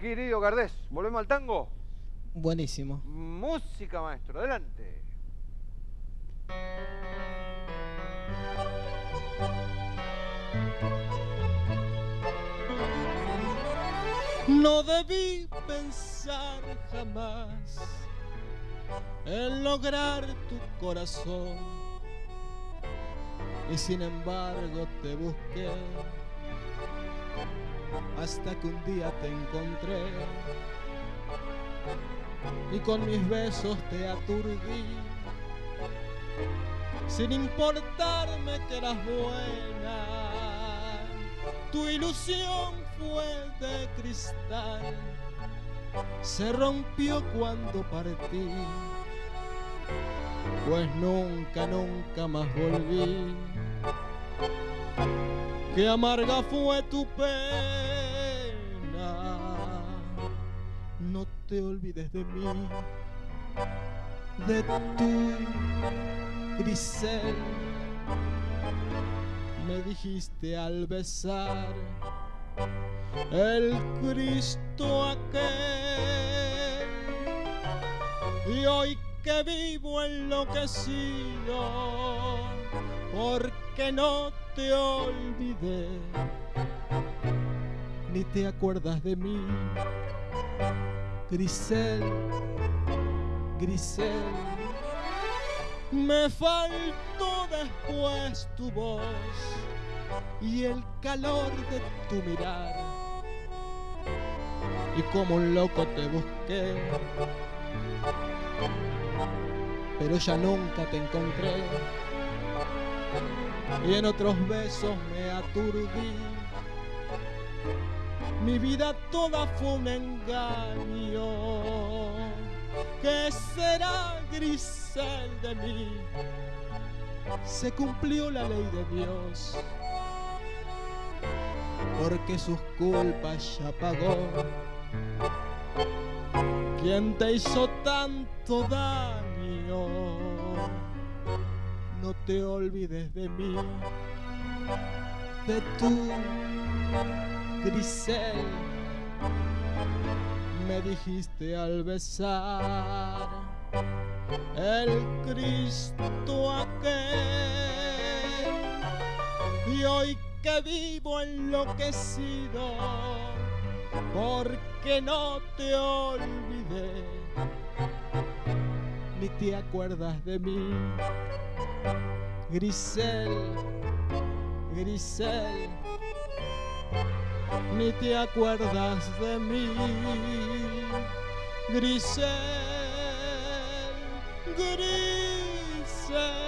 Querido Gardés, ¿volvemos al tango? Buenísimo. Música, maestro, adelante. No debí pensar jamás en lograr tu corazón y sin embargo te busqué hasta que un día te encontré. Y con mis besos te aturdí. Sin importarme que eras buena tu ilusión fue de cristal. Se rompió cuando partí pues nunca nunca más volví que amarga fue tu pena. No te olvides de mí, de tu Grisel. Me dijiste al besar el Cristo aquel. Y hoy que vivo enloquecido, porque no te olvidé, ni te acuerdas de mí. Grisel, Grisel, me faltó después tu voz y el calor de tu mirar. Y como un loco te busqué, pero ya nunca te encontré y en otros besos me aturdí. Mi vida toda fue un engaño. ¿Qué será Grisel de mí? Se cumplió la ley de Dios, porque sus culpas ya pagó. ¿Quién te hizo tanto daño? No te olvides de mí, de tu Grisel. Me dijiste al besar el Cristo aquel. Y hoy que vivo enloquecido, porque no te olvidé, ni te acuerdas de mí. Grisel, Grisel, ni te acuerdas de mí. Grisel, Grisel.